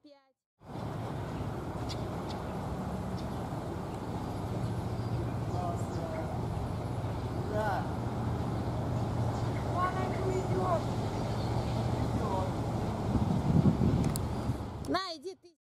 205.